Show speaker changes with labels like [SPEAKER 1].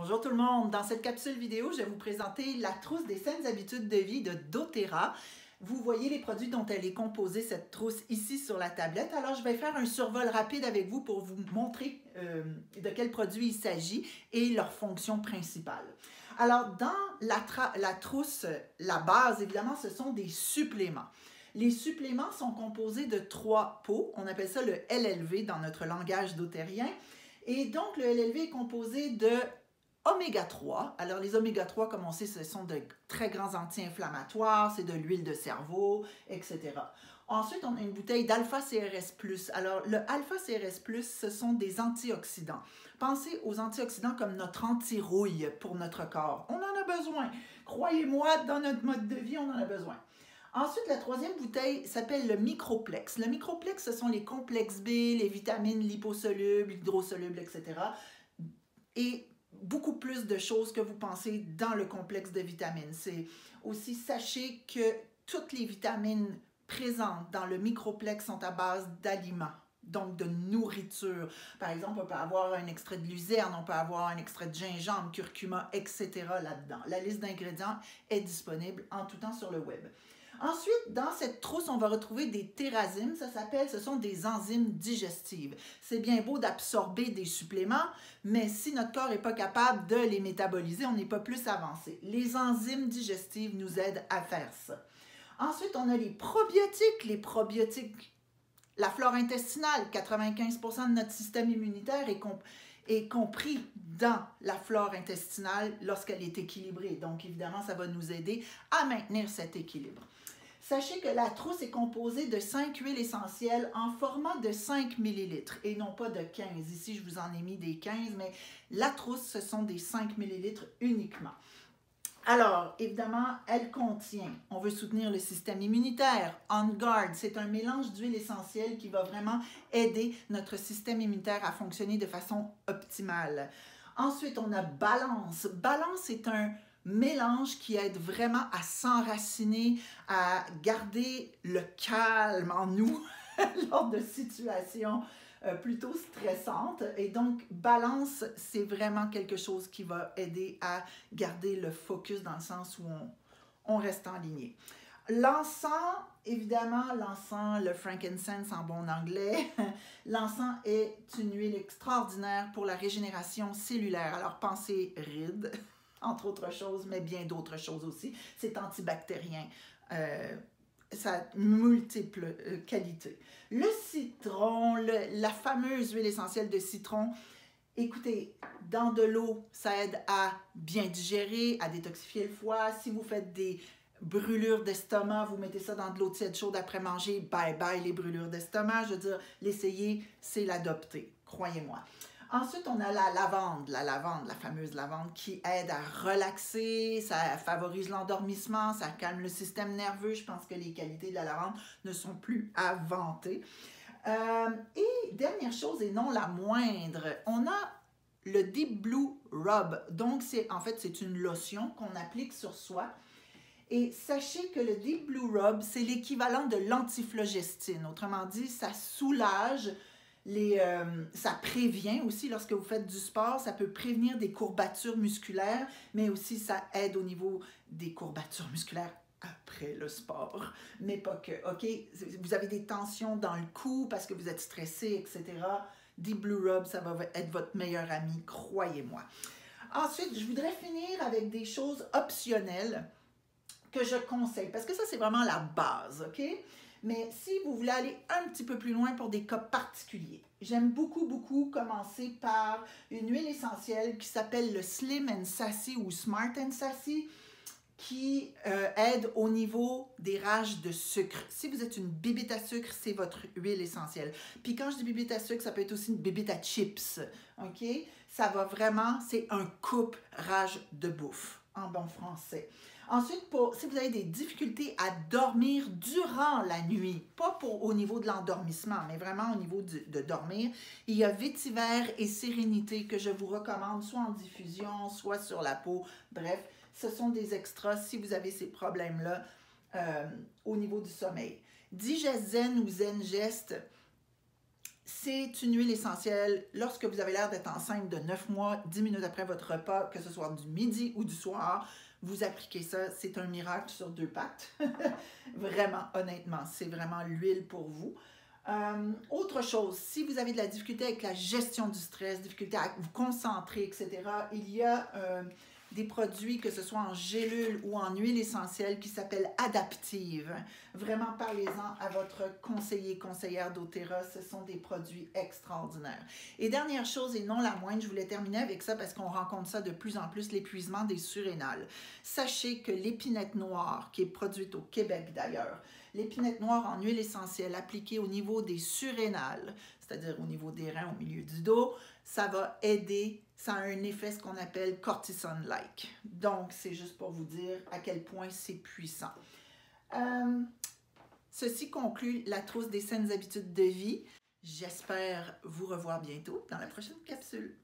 [SPEAKER 1] Bonjour tout le monde. Dans cette capsule vidéo, je vais vous présenter la trousse des saines habitudes de vie de doTERRA. Vous voyez les produits dont elle est composée, cette trousse, ici sur la tablette. Alors, je vais faire un survol rapide avec vous pour vous montrer euh, de quels produits il s'agit et leurs fonctions principales. Alors, dans la, la trousse, la base, évidemment, ce sont des suppléments. Les suppléments sont composés de trois pots. On appelle ça le LLV dans notre langage dotérien. Et donc, le LLV est composé de oméga 3. Alors, les oméga 3, comme on sait, ce sont de très grands anti-inflammatoires, c'est de l'huile de cerveau, etc. Ensuite, on a une bouteille d'alpha CRS+. Alors, le alpha CRS+, ce sont des antioxydants. Pensez aux antioxydants comme notre anti-rouille pour notre corps. On en a besoin. Croyez-moi, dans notre mode de vie, on en a besoin. Ensuite, la troisième bouteille s'appelle le microplex. Le microplex, ce sont les complexes B, les vitamines liposolubles, hydrosolubles, etc. Et beaucoup plus de choses que vous pensez dans le complexe de vitamines. C'est aussi, sachez que toutes les vitamines présentes dans le microplex sont à base d'aliments donc de nourriture. Par exemple, on peut avoir un extrait de luzerne, on peut avoir un extrait de gingembre, curcuma, etc. là-dedans. La liste d'ingrédients est disponible en tout temps sur le web. Ensuite, dans cette trousse, on va retrouver des térazymes. Ça s'appelle, ce sont des enzymes digestives. C'est bien beau d'absorber des suppléments, mais si notre corps n'est pas capable de les métaboliser, on n'est pas plus avancé. Les enzymes digestives nous aident à faire ça. Ensuite, on a les probiotiques. Les probiotiques, la flore intestinale, 95% de notre système immunitaire est, est compris dans la flore intestinale lorsqu'elle est équilibrée. Donc, évidemment, ça va nous aider à maintenir cet équilibre. Sachez que la trousse est composée de 5 huiles essentielles en format de 5 ml et non pas de 15. Ici, je vous en ai mis des 15, mais la trousse, ce sont des 5 ml uniquement. Alors, évidemment, elle contient, on veut soutenir le système immunitaire, On Guard, c'est un mélange d'huile essentielle qui va vraiment aider notre système immunitaire à fonctionner de façon optimale. Ensuite, on a Balance. Balance est un mélange qui aide vraiment à s'enraciner, à garder le calme en nous lors de situations euh, plutôt stressantes. Et donc, balance, c'est vraiment quelque chose qui va aider à garder le focus dans le sens où on, reste en ligne. L'encens, évidemment, l'encens, le frankincense en bon anglais, l'encens est une huile extraordinaire pour la régénération cellulaire. Alors, pensez rides, entre autres choses, mais bien d'autres choses aussi. C'est antibactérien. Euh, ça a multiples euh, qualités. Le citron, la fameuse huile essentielle de citron, écoutez, dans de l'eau, ça aide à bien digérer, à détoxifier le foie. Si vous faites des brûlures d'estomac, vous mettez ça dans de l'eau tiède chaude après manger, bye bye les brûlures d'estomac. Je veux dire, l'essayer, c'est l'adopter, croyez-moi. Ensuite, on a la lavande, la lavande, la fameuse lavande qui aide à relaxer, ça favorise l'endormissement, ça calme le système nerveux. Je pense que les qualités de la lavande ne sont plus à vanter. Euh, et dernière chose et non la moindre, on a le Deep Blue Rub. Donc, c'est en fait, c'est une lotion qu'on applique sur soi. Et sachez que le Deep Blue Rub, c'est l'équivalent de l'antiflogestine. Autrement dit, ça soulage euh, ça prévient aussi lorsque vous faites du sport, ça peut prévenir des courbatures musculaires, mais aussi ça aide au niveau des courbatures musculaires après le sport, mais pas que. OK, vous avez des tensions dans le cou parce que vous êtes stressé, etc. Deep Blue Rub, ça va être votre meilleur ami, croyez-moi. Ensuite, je voudrais finir avec des choses optionnelles que je conseille, parce que ça, c'est vraiment la base, OK? Mais si vous voulez aller un petit peu plus loin pour des cas particuliers, j'aime beaucoup, beaucoup commencer par une huile essentielle qui s'appelle le Slim and Sassy ou Smart and Sassy qui euh, aide au niveau des rages de sucre. Si vous êtes une bibite à sucre, c'est votre huile essentielle. Puis quand je dis bibite à sucre, ça peut être aussi une bibite à chips, OK? Ça va vraiment, c'est un coupe rage de bouffe bon français. Ensuite, si vous avez des difficultés à dormir durant la nuit, pas pour, au niveau de l'endormissement, mais vraiment au niveau de dormir, il y a Vétiver et Sérénité que je vous recommande, soit en diffusion, soit sur la peau. Bref, ce sont des extras si vous avez ces problèmes-là euh, au niveau du sommeil. Digezen ou Zen Gest, c'est une huile essentielle lorsque vous avez l'air d'être enceinte de 9 mois, 10 minutes après votre repas, que ce soit du midi ou du soir. Vous appliquez ça, c'est un miracle sur deux pattes. vraiment, honnêtement, c'est vraiment l'huile pour vous. Euh, autre chose, si vous avez de la difficulté avec la gestion du stress, difficulté à vous concentrer, etc., il y a euh, des produits, que ce soit en gélule ou en huile essentielle, qui s'appellent Adaptive. Vraiment, parlez-en à votre conseiller, conseillère d'Otera. Ce sont des produits extraordinaires. Et dernière chose, et non la moindre, je voulais terminer avec ça parce qu'on rencontre ça de plus en plus, l'épuisement des surrénales. Sachez que l'épinette noire, qui est produite au Québec d'ailleurs, l'épinette noire en huile essentielle appliquée au niveau des surrénales, c'est-à-dire au niveau des reins, au milieu du dos, ça va aider, ça a un effet ce qu'on appelle cortisone-like. Donc, c'est juste pour vous dire à quel point c'est puissant. Euh, ceci conclut la trousse des saines habitudes de vie. J'espère vous revoir bientôt dans la prochaine capsule.